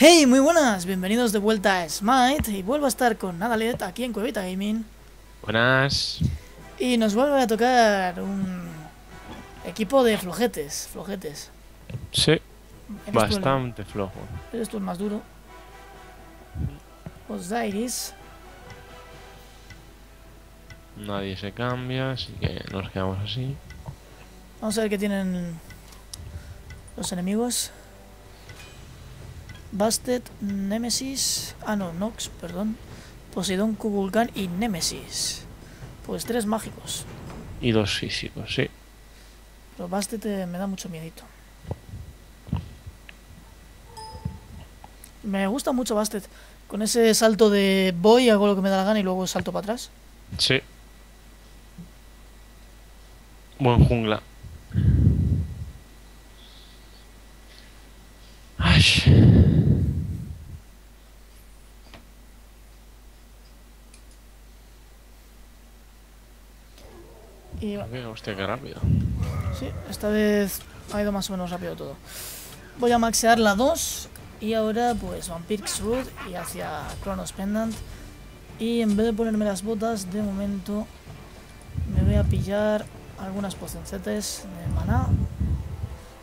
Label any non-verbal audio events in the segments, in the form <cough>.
Hey, muy buenas, bienvenidos de vuelta a Smite y vuelvo a estar con Nadalet aquí en Cuevita Gaming Buenas. y nos vuelve a tocar un equipo de flojetes, flojetes. Sí, el- bastante flojo. Eres tú el más duro. Osiris, Nadie se cambia, así que nos quedamos así. vamos a ver qué tienen los enemigos. Bastet, Nemesis, ah no, Nox, perdón, Poseidón, Kukulkan y Nemesis. Pues tres mágicos. Y dos físicos, sí. Pero Bastet eh, me da mucho miedito. Me gusta mucho Bastet. Con ese salto de voy, hago lo que me da la gana y luego salto para atrás. Sí. Buen jungla. Ay. Y ver, hostia, qué rápido. sí, esta vez ha ido más o menos rápido todo. Voy a maxear la 2 y ahora pues Vampir's Root y hacia Chronos Pendant. Y en vez de ponerme las botas, de momento me voy a pillar algunas pocioncetes de maná.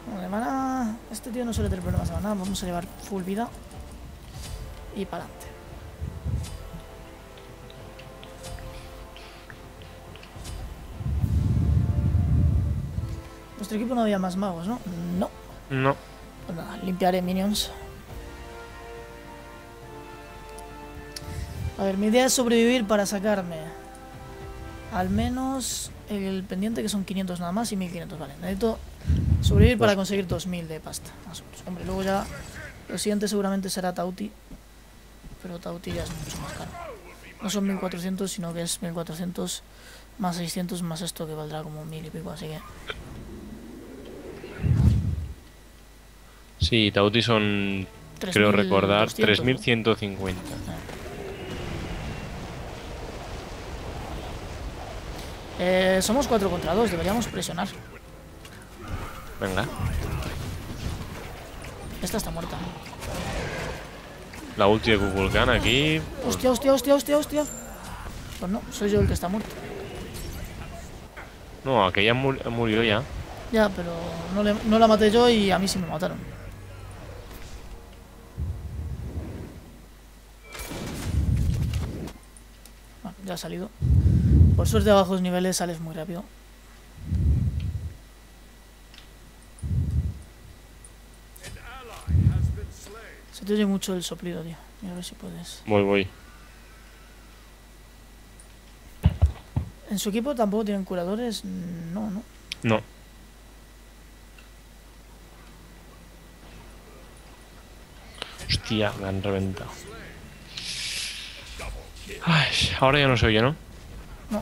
Bueno, de maná, este tío no suele tener problemas de maná, vamos a llevar full vida y para adelante. Nuestro equipo no había más magos, ¿no? No. No. Pues nada, limpiaré minions. A ver, mi idea es sobrevivir para sacarme al menos el pendiente que son 500 nada más y 1500, vale. Necesito sobrevivir para conseguir 2000 de pasta, más o menos. Hombre, luego ya lo siguiente seguramente será Tauti, pero Tauti ya es mucho más caro. No son 1400, sino que es 1400 más 600 más esto que valdrá como 1000 y pico, así que... Sí, Tauti son, creo recordar, 3200, ¿no? 3150. Eh, somos 4 contra 2, deberíamos presionar. Venga. Esta está muerta. La ulti de Kukulkan aquí. Hostia, hostia, hostia, hostia, hostia. Pues no, soy yo el que está muerto. No, aquella mur- murió ya. Ya, pero no, le- no la maté yo y a mí sí me mataron. Ya ha salido. Por suerte a bajos niveles sales muy rápido. Se te oye mucho el soplido, tío. Mira a ver si puedes. Voy, voy. ¿En su equipo tampoco tienen curadores? No, no. No. Hostia, me han reventado. Ay, ahora ya no se oye, ¿no? No.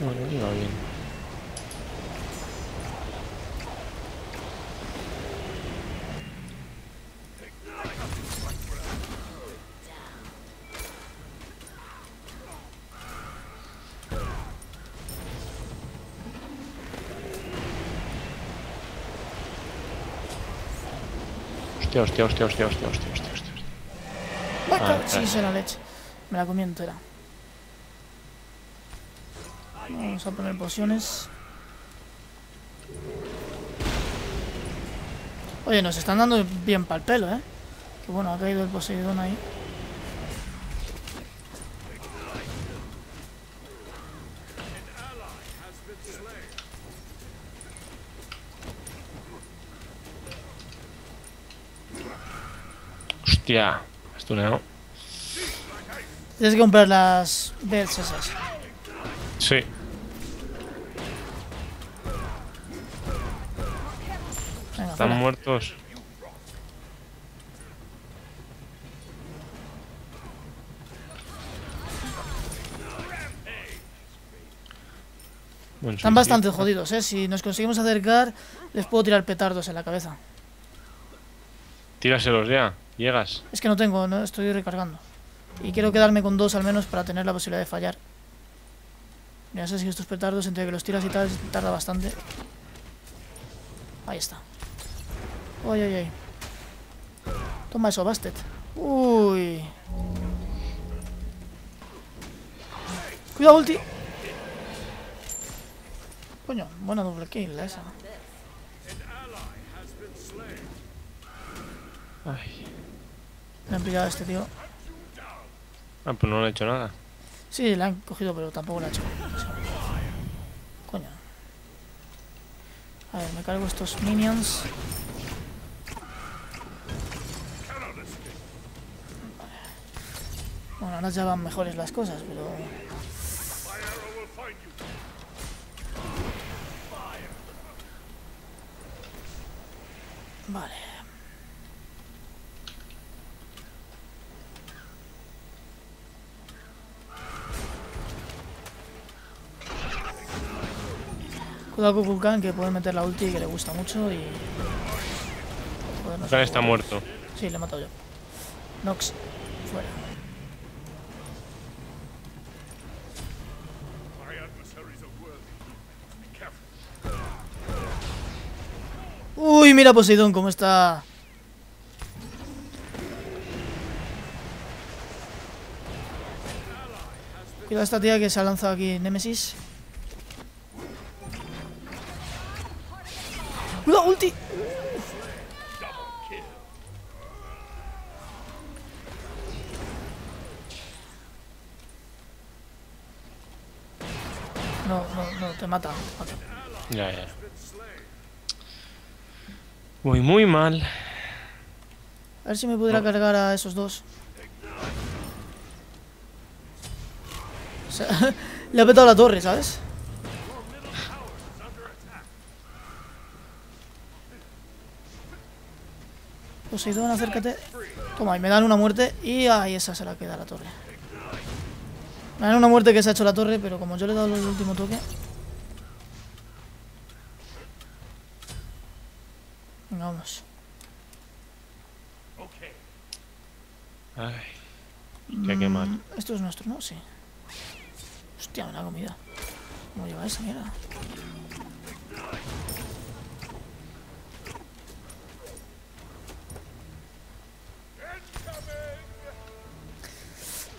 Bueno, iba bien. Hostia, hostia, hostia, hostia, hostia, hostia, hostia, hostia. Ah, sí, se la leche. Me la comí entera. Vamos a poner pociones. Oye, nos están dando bien pa'l pelo, ¿eh? Que bueno, ha caído el Poseidón ahí. Hostia, estuneo. Tienes que comprar las beds esas. Sí. Venga, Están fuera. muertos. Buen Están bastante jodidos, ¿eh? Si nos conseguimos acercar, les puedo tirar petardos en la cabeza. Tíraselos ya. Llegas. Es que no tengo, no estoy recargando. Y quiero quedarme con dos al menos para tener la posibilidad de fallar. Ya sé si estos petardos, entre que los tiras y tal, tarda bastante. Ahí está. Uy, uy. Toma eso, Bastet. Uy. Cuidado, ulti. Coño, buena doble kill esa. Ay. Me han pillado a este tío. Ah, pues no le he hecho nada. Sí, la han cogido, pero tampoco la ha hecho. Coño. A ver, me cargo estos minions. Bueno, ahora ya van mejores las cosas, pero... Vale. Cuidado con que puede meter la ulti y que le gusta mucho y... Kukulkan está muerto. Sí, le he matado yo. Nox, fuera. Uy, mira Poseidón cómo está. Cuidado esta tía que se ha lanzado aquí Nemesis. Cuidado, ulti. No, no, no, te mata. te mata. Ya, ya. Voy muy mal. A ver si me pudiera cargar a esos dos. O sea, <laughs> le ha petado la torre, ¿sabes? Poseidón, acércate. Toma, y me dan una muerte. Y ahí esa se la queda la torre. Me dan una muerte que se ha hecho la torre, pero como yo le he dado el último toque. Venga, vamos. Ay. Qué mal. Mm, Esto es nuestro, ¿no? Sí. Hostia, una comida. ¿Cómo lleva esa mierda?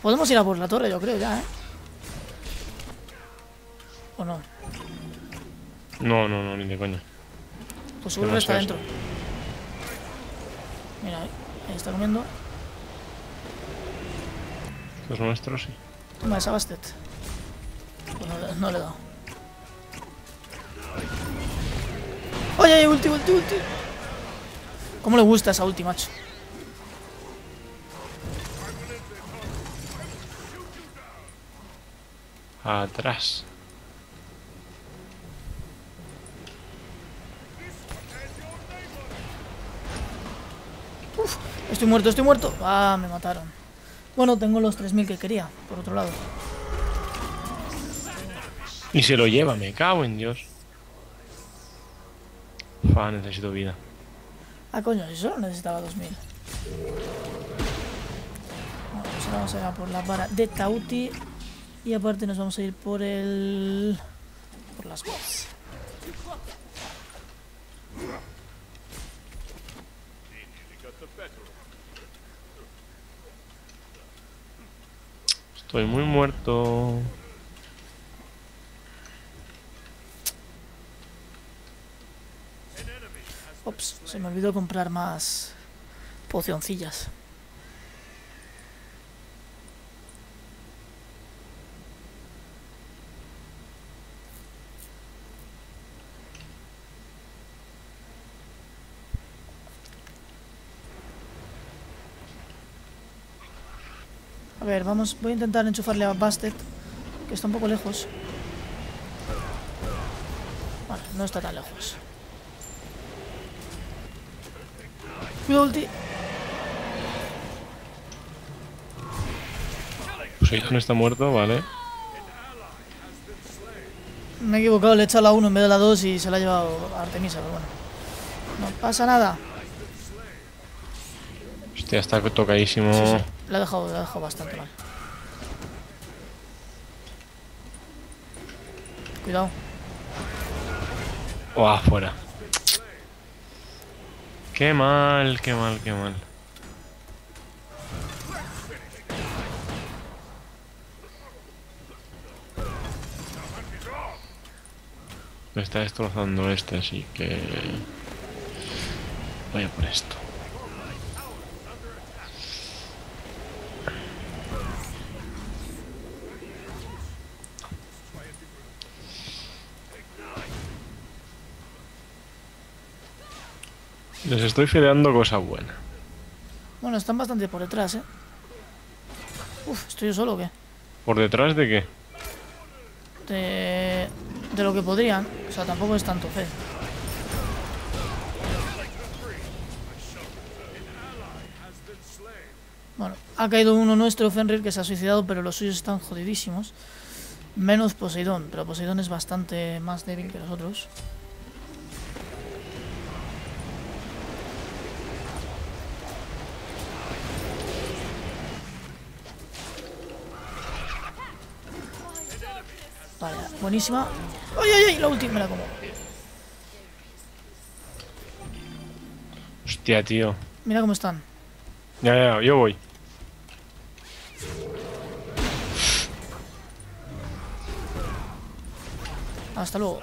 Podemos ir a por la torre, yo creo, ya, ¿eh? ¿O no? No, no, no, ni de coña. Pues seguro que está dentro. Mira, ahí, ahí está comiendo. Los nuestros, sí. Toma esa Bastet. Pues no, le- no le he dado. ¡Oye, oye, ulti, ulti, ulti! ¿Cómo le gusta esa ulti, macho? Atrás. Estoy muerto, estoy muerto. Ah, me mataron. Bueno, tengo los 3000 que quería, por otro lado. Y se lo lleva, me cago en Dios. Fa, necesito vida. Ah, coño, si solo necesitaba 2000. Bueno, pues ahora vamos a ir a por la vara de Tauti. Y aparte nos vamos a ir por el... Por las bots. Estoy muy muerto. Ops, se me olvidó comprar más pocioncillas. Ver, vamos, voy a intentar enchufarle a Bastet, que está un poco lejos. Vale, no está tan lejos. Cuidado, ulti. Poseidon está muerto, vale. Me he equivocado, le he echado la 1 en vez de la 2 y se la ha llevado Artemisa, pero bueno. No pasa nada. Hostia, está tocadísimo. Sí, sí, la he dejado, he dejado bastante mal. Cuidado. O afuera. Qué mal, qué mal, qué mal. Me está destrozando este, así que... Voy a por esto. Les estoy fedeando cosa buena. Bueno, están bastante por detrás, ¿eh? Uf, ¿estoy yo solo o qué? ¿Por detrás de qué? De, de lo que podrían. O sea, tampoco es tanto fe. Bueno, ha caído uno nuestro, Fenrir, que se ha suicidado, pero los suyos están jodidísimos. Menos Poseidón, pero Poseidón es bastante más débil que los otros. Vale, buenísima. ¡Ay, ay, ay! La última me la como. Hostia, tío. Mira cómo están. Ya, ya, yo voy. Hasta luego.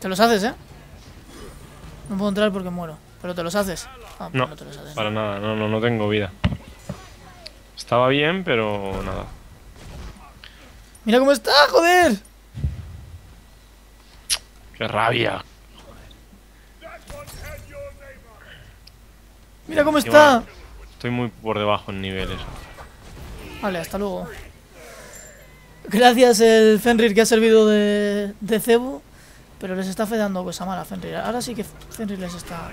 Te los haces, ¿eh? No puedo entrar porque muero. Pero te los haces. Ah, No, no te los haces. para nada, no, no, no tengo vida. Estaba bien, pero nada. Mira cómo está, joder. Qué rabia. Mira cómo está. Estoy muy por debajo en niveles. Vale, hasta luego. Gracias el Fenrir que ha servido de, de cebo. Pero les está fedando cosa mala Fenrir. Ahora sí que Fenrir les está...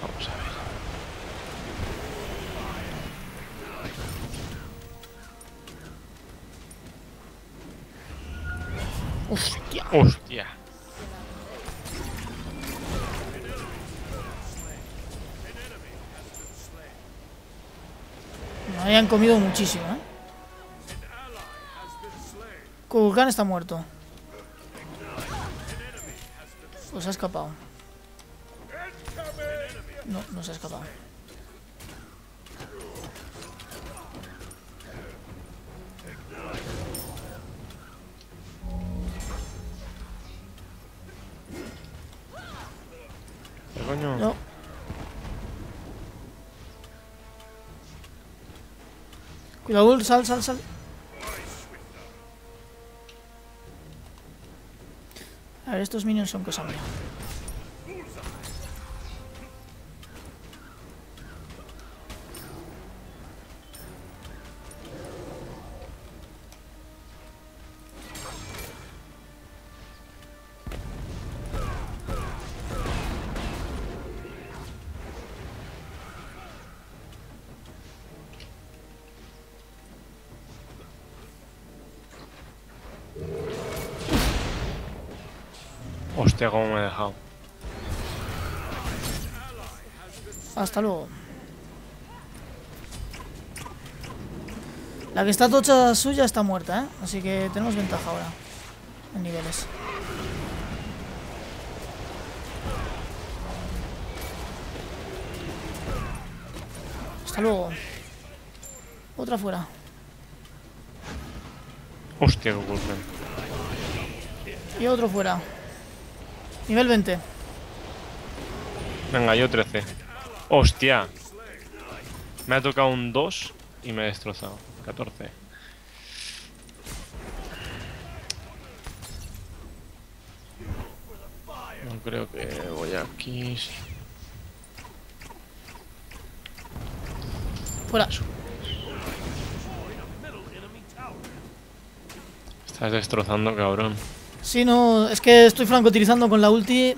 Vamos a ver. Hostia. Hostia. Me habían comido muchísimo, ¿eh? Kukulkan está muerto. Pues ha escapado. No, no se ha escapado. Cuidado, Bull, sal, sal, sal. A ver, estos minions son cosa mía. Hostia, cómo me he dejado. Hasta luego. La que está tocha suya está muerta, ¿eh? Así que tenemos ventaja ahora. En niveles. Hasta luego. Otra fuera. Hostia, qué culpa. Y otro fuera. Nivel 20. Venga, yo 13. Hostia. Me ha tocado un 2 y me he destrozado. 14. No creo que voy aquí. Fuera. Estás destrozando, cabrón. Sí, no, es que estoy francotirizando con la ulti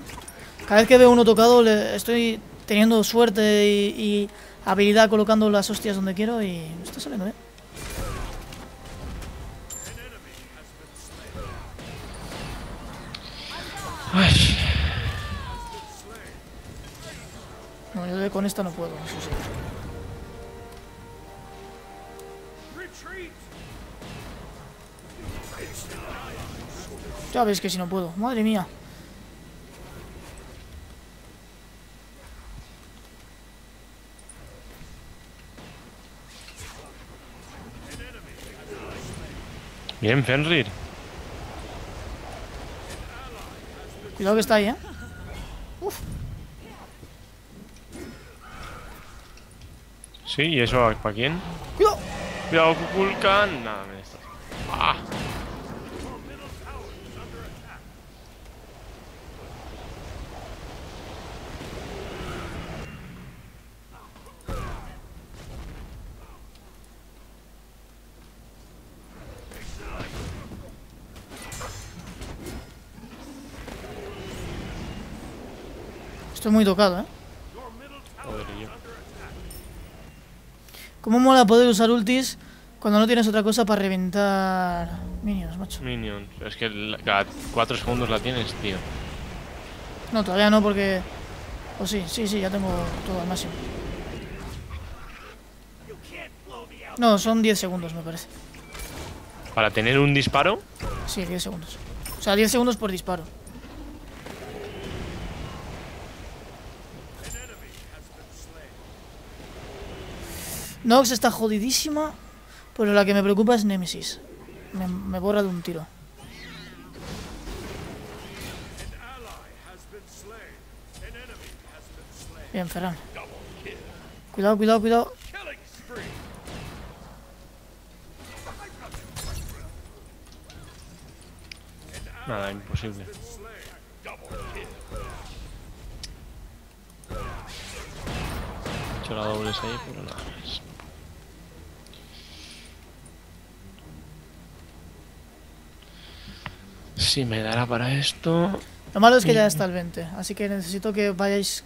Cada vez que veo uno tocado le estoy teniendo suerte y, y habilidad colocando las hostias donde quiero y me está saliendo bien. Ay, No, yo con esta no puedo, eso sí. Ya ves que si no puedo, madre mía. bien, Fenrir. Cuidado que está ahí, ¿eh? Sí, ¿y eso para quién? ¡Cuidado! Cuidado, Kukulkan. Nada, me destrozó. Ah, Estoy muy tocado, ¿eh? Cómo mola poder usar ultis cuando no tienes otra cosa para reventar minions, macho. Minions. Es que cada 4 segundos la tienes, tío. No, todavía no porque... O sí, sí, sí, ya tengo todo al máximo. No, son 10 segundos, me parece. Para tener un disparo, Sí, 10 segundos. O sea, 10 segundos por disparo. Nox está jodidísima, pero la que me preocupa es Nemesis. Me, me borra de un tiro. Bien, Ferran. Cuidado, cuidado, cuidado. nada, imposible. He hecho la dobles ahí, pero nada más. Si me dará para esto. Lo malo es que ya está el 20, así que necesito que vayáis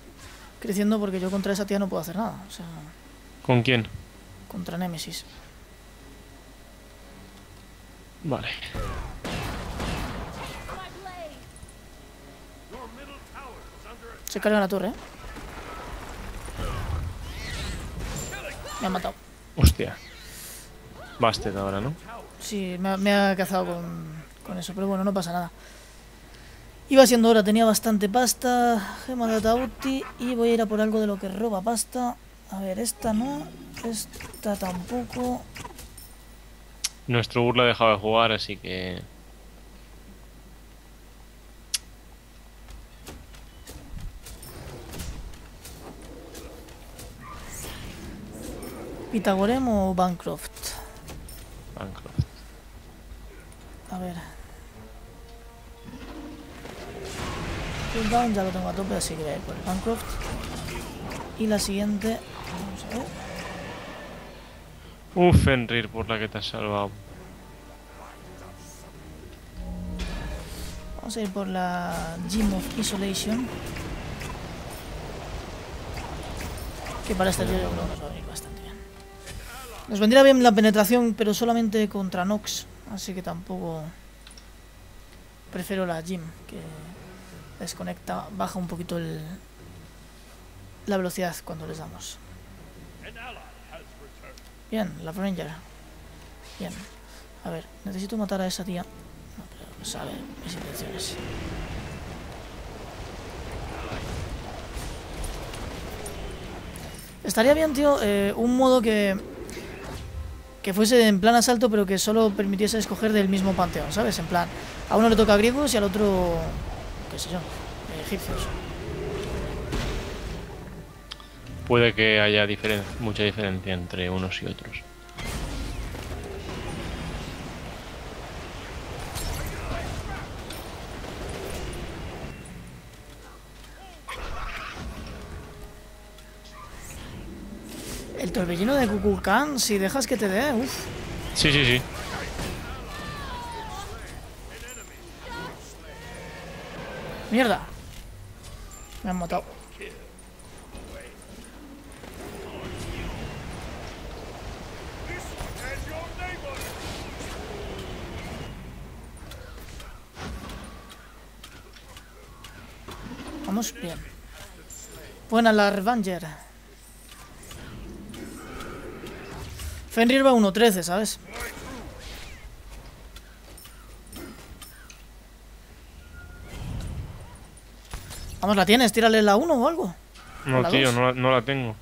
creciendo porque yo contra esa tía no puedo hacer nada. O sea, ¿Con quién? contra Nemesis. Vale. Se carga la torre, ¿eh? Me ha matado. Hostia. Bastet ahora, ¿no? Sí, me ha, me ha cazado con, con eso, pero bueno, no pasa nada. Iba siendo hora, tenía bastante pasta, gema de Atauti y voy a ir a por algo de lo que roba pasta. A ver, esta no, esta tampoco. Nuestro burla ha dejado de jugar, así que. Pitagorem o Bancroft. Bancroft. A ver. Cooldown ya lo tengo a tope, así que voy a ir por el Bancroft. Y la siguiente, vamos a ver. Uf, Fenrir, por la que te has salvado. Vamos a ir por la Gym of Isolation. Que para este tío yo creo que nos va a venir bastante bien. Nos vendría bien la penetración, pero solamente contra Nox. Así que tampoco... Prefiero la Gym, que desconecta, baja un poquito el, la velocidad cuando les damos. Bien, la Ranger. Bien. A ver, necesito matar a esa tía. No, pero sabe mis intenciones. Estaría bien, tío, eh, un modo que que fuese en plan asalto, pero que solo permitiese escoger del mismo panteón, ¿sabes? En plan, a uno le toca griegos y al otro, qué sé yo, egipcios. Puede que haya diferen- mucha diferencia entre unos y otros. El torbellino de Kukulkan, si dejas que te dé, uff. Sí, sí, sí. Mierda. Me han matado. Vamos bien. Buena la Revanger. Fenrir va 1.13, ¿sabes? Vamos, ¿la tienes? Tírale la 1 o algo. No, La tío, dos. no la, no la tengo.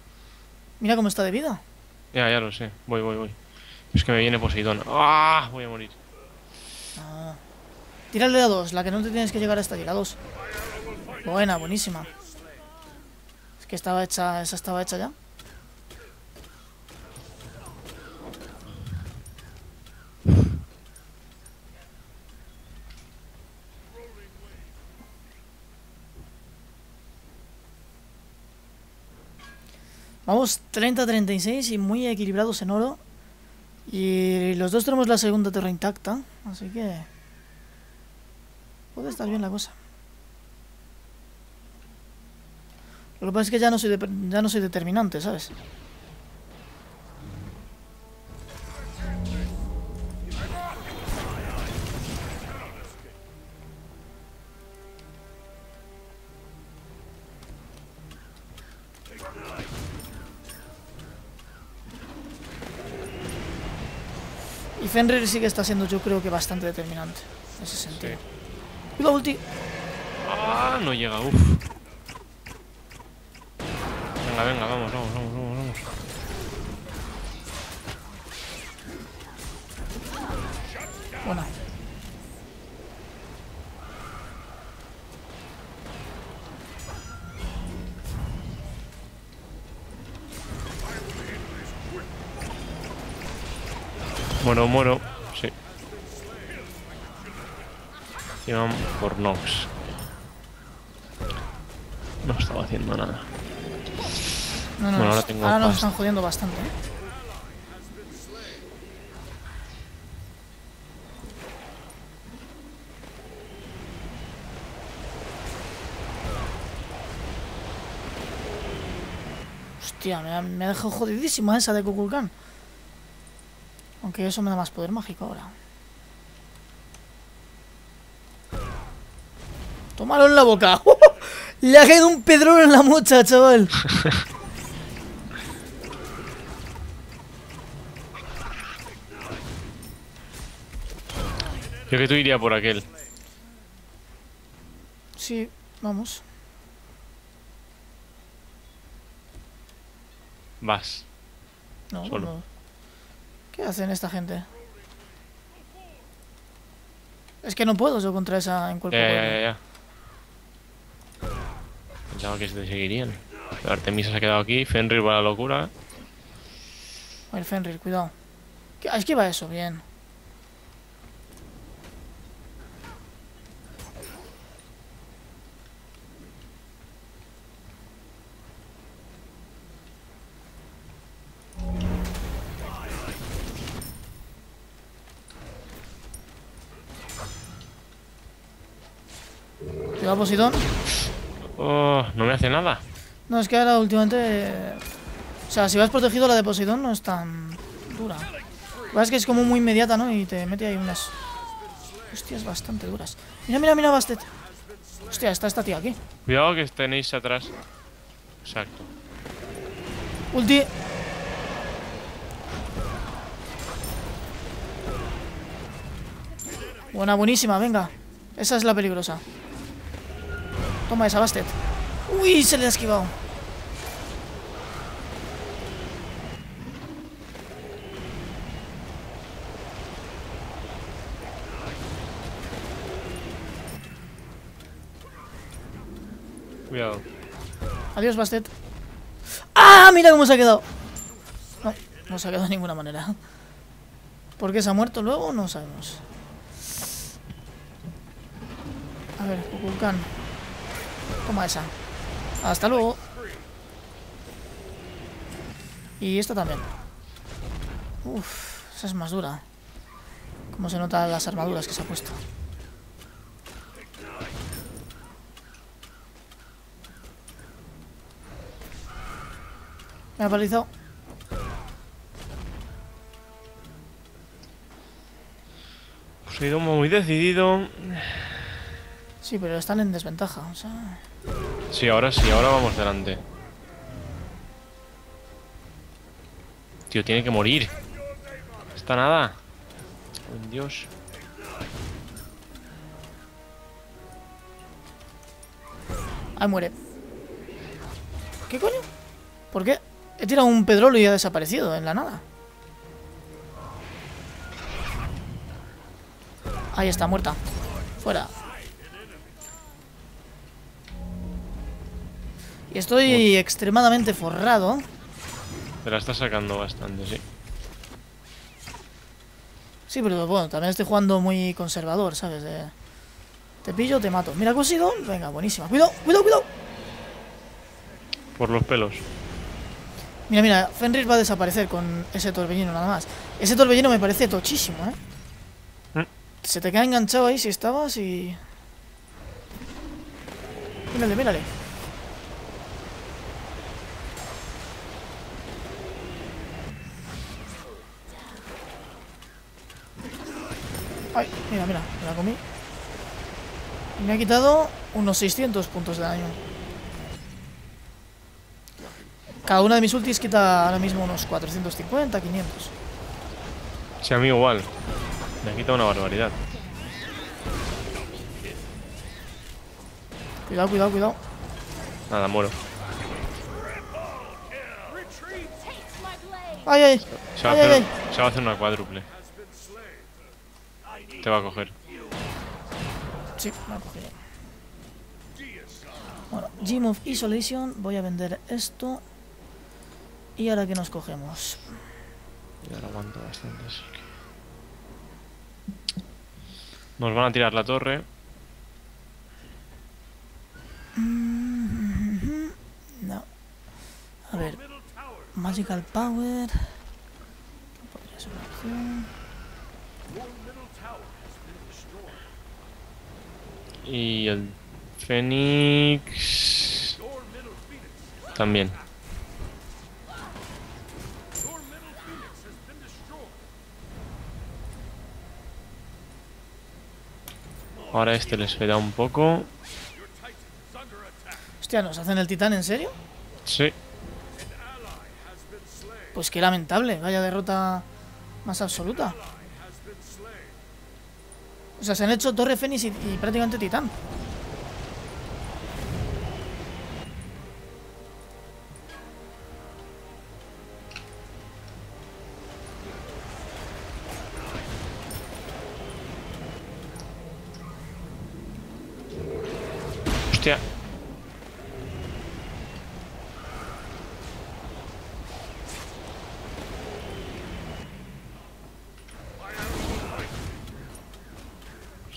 Mira cómo está de vida. Ya, ya lo sé. Voy, voy, voy. Es que me viene Poseidón. ¡Ah! Voy a morir. Ah. Tírale la 2, la que no te tienes que llegar hasta aquí, la 2. Buena, buenísima. Es que estaba hecha, esa estaba hecha ya. Vamos 30-36 y muy equilibrados en oro. Y los dos tenemos la segunda torre intacta, así que puede estar bien la cosa. Lo que pasa es que ya no soy ya no soy determinante, ¿sabes? Fenrir sí que está siendo yo creo que bastante determinante en ese sentido. Cuidado, ulti. ¡Ah! No llega, uff. Venga, venga, vamos, vamos, vamos, vamos, vamos. Buena. Muero, muero. Sí. Y vamos por Nox. No estaba haciendo nada. No, no, Bueno, ahora nos- tengo ahora nos están jodiendo bastante. ¿eh? Hostia, me ha, me ha dejado jodidísima esa de Kukulkan. Aunque eso me da más poder mágico ahora. Tómalo en la boca. <laughs> Le ha caído un pedrón en la mocha, chaval. <laughs> Yo que tú iría por aquel. Sí, vamos. Vas. No, Solo. no. ¿Qué hacen esta gente? Es que no puedo yo contra esa en cuerpo Ya, ya, ya, ya. Pensaba que se te seguirían. Artemisa se ha quedado aquí. Fenrir va a la locura. El Fenrir, cuidado. ¿Qué? Ah, Esquiva eso, bien. Cuidado, Posidón. Oh, no me hace nada. No, es que ahora últimamente... O sea, si vas protegido la de Poseidón no es tan dura. Lo que es que es como muy inmediata, ¿no? Y te mete ahí unas... Hostias bastante duras. Mira, mira, mira, Bastet. Hostia, está esta tía aquí. Cuidado que tenéis atrás. Exacto. Ulti. Buena, buenísima, venga. Esa es la peligrosa. Toma esa, Bastet. Uy, se le ha esquivado. Cuidado. Adiós, Bastet. ¡Ah! Mira cómo se ha quedado. No, no se ha quedado de ninguna manera. ¿Por qué se ha muerto luego? No sabemos. A ver, Kukulkan. Toma esa. Hasta luego. Y esto también. Uf, esa es más dura. Como se notan las armaduras que se ha puesto. Me ha paralizado. Pues he ido muy decidido. Sí, pero están en desventaja. O sea... Sí, ahora sí, ahora vamos delante. Tío, tiene que morir. Está nada. Oh, Dios. Ahí muere. ¿Qué coño? ¿Por qué? He tirado un pedrolo y ha desaparecido en la nada. Ahí está, muerta. Fuera. Y estoy extremadamente forrado. Te la está sacando bastante, sí. Sí, pero bueno, también estoy jugando muy conservador, ¿sabes? De- Te pillo, te mato. Mira, cosido. Venga, buenísima. Cuidado, cuidado, cuidado. Por los pelos. Mira, mira, Fenrir va a desaparecer con ese torbellino nada más. Ese torbellino me parece tochísimo, ¿eh? Mm. Se te queda enganchado ahí si estabas y... Mírale, mírale. Ay, mira, mira, me la comí. Y me ha quitado unos 600 puntos de daño. Cada una de mis ultis quita ahora mismo unos 450, 500. Sí, a mí igual. Me ha quitado una barbaridad. Cuidado, cuidado, cuidado. Nada, muero. Ay, ay. Se va, a Ay, ay, hacer, se va a hacer una cuádruple. Te va a coger. Sí, me ha cogido. Bueno, of Isolation. Voy a vender esto. Y ahora que nos cogemos. Ya lo aguanto bastante, así que... Nos van a tirar la torre. No. A ver. Magical Power. Podría ser una opción. Y el Fénix... También. Ahora este les da un poco. Hostia, ¿nos hacen el titán en serio? Sí. Pues qué lamentable. Vaya derrota más absoluta. O sea, se han hecho Torre Fénix y, y prácticamente titán.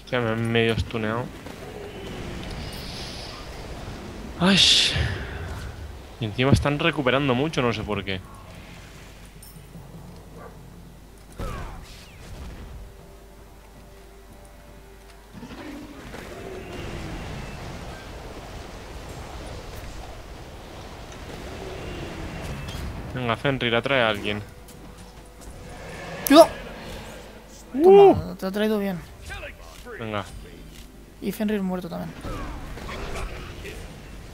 Hostia, me han medio stuneado. Ay. Y encima están recuperando mucho, no sé por qué. Venga, Fenrir, atrae a alguien. ¡Cuidado! Toma, te ha traído bien. Venga, Y Fenrir muerto también.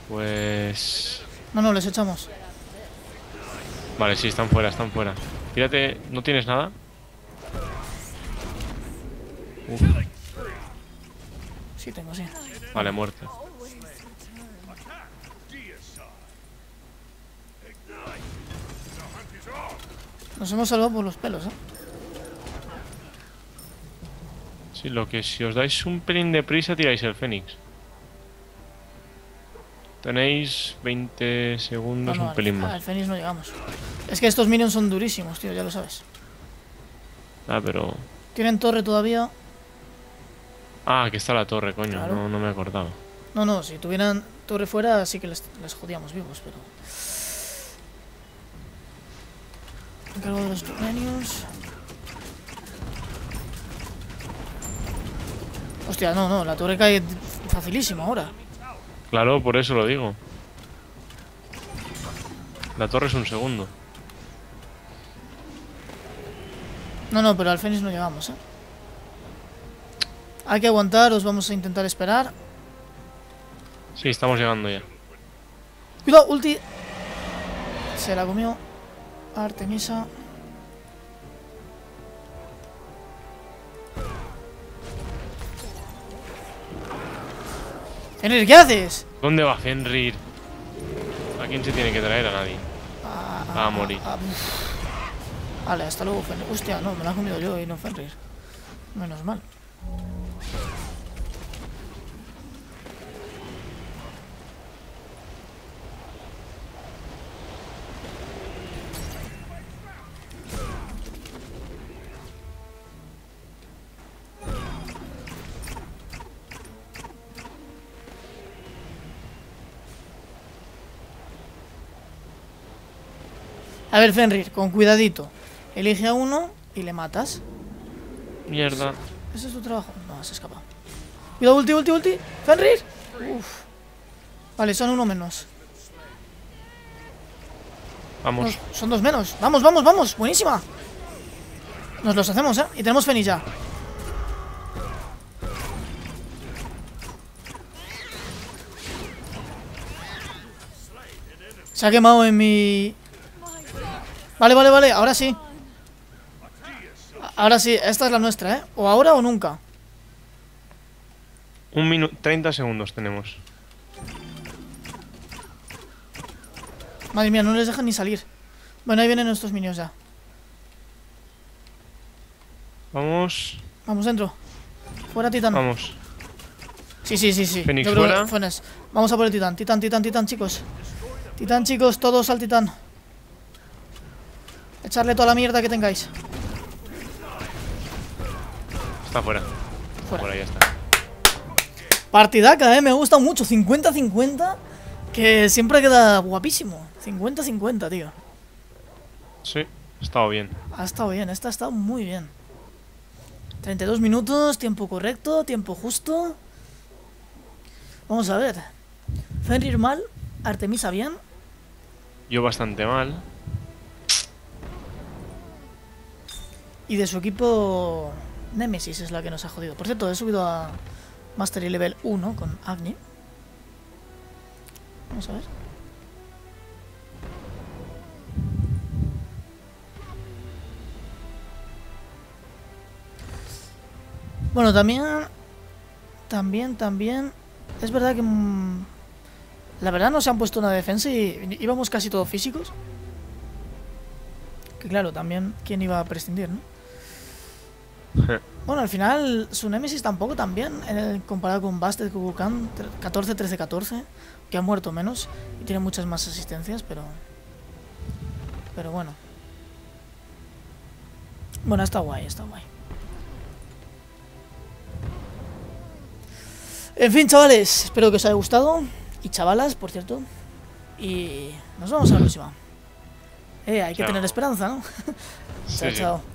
pues... No, no, les echamos. Vale, sí, están fuera, están fuera. Tírate, ¿no tienes nada? Uf, Sí, tengo, sí. vale, muerto. Nos hemos salvado por los pelos, ¿eh? Sí, lo que si os dais un pelín de prisa tiráis el Fénix. Tenéis 20 segundos, No, no, un pelín al, más. al Fénix no llegamos. Es que estos minions son durísimos, tío, ya lo sabes. Ah, pero... Tienen torre todavía. Ah, que está la torre, coño, Claro. no, no me acordaba. No, no, si tuvieran torre fuera sí que les, les jodíamos vivos, pero... Me encargo de los minions. Hostia, no, no, la torre cae facilísimo ahora. Claro, por eso lo digo. La torre es un segundo. No, no, pero al Fénix no llegamos, ¿eh? Hay que aguantar, os vamos a intentar esperar. Sí, estamos llegando ya. Cuidado, ulti. Se la comió Artemisa. Fenrir, ¿qué haces? ¿Dónde va Fenrir? ¿A quién se tiene que traer? A nadie. Ah, Va a morir. ah. Vale, hasta luego, Fenrir. Hostia, no, me la he comido yo y no Fenrir. Menos mal. A ver, Fenrir, con cuidadito. Elige a uno y le matas. Mierda. ¿Ese es tu trabajo? No, se escapa. Cuidado, ulti, ulti, ulti. Fenrir. Uf. Vale, son uno menos. Vamos. Son dos menos. Vamos, vamos, vamos. Buenísima. Nos los hacemos, ¿eh? Y tenemos Fenix ya. Se ha quemado en mi... Vale, vale, vale. Ahora sí. Ahora sí. Esta es la nuestra, ¿eh? O ahora o nunca. Un minuto. 30 segundos tenemos. Madre mía, no les dejan ni salir. Bueno, ahí vienen nuestros minions ya. Vamos. Vamos dentro. Fuera Titán. Vamos. Sí, sí, sí, sí. Yo creo fuera. Vamos a por el titán. Titán, titán, titán, chicos. Titán, chicos, todos al titán. Echarle toda la mierda que tengáis. Está fuera. Fuera. Fuera, ya está. Partidaca, eh. Me gusta mucho. 50-50. Que siempre queda guapísimo. 50-50, tío. Sí, ha estado bien. Ha estado bien. Esta ha estado muy bien. 32 minutos. Tiempo correcto. Tiempo justo. Vamos a ver. Fenrir mal. Artemisa bien. Yo bastante mal. Y de su equipo Nemesis es la que nos ha jodido. Por cierto, he subido a Mastery Level 1 con Agni. Vamos a ver. Bueno, también... También, también... Es verdad que... mm, la verdad no se han puesto una defensa y íbamos casi todos físicos. Que claro, también, ¿quién iba a prescindir, no? Bueno, al final su Nemesis tampoco el- comparado con Busted Kukulkan 14, 13, 14, que ha muerto menos y tiene muchas más asistencias, pero pero bueno. Bueno, está guay, está guay. En fin, chavales, espero que os haya gustado y chavalas, por cierto. Y nos vemos a la próxima. Eh, hay que Chao. tener esperanza, ¿no? <laughs> Sí, chao, chao.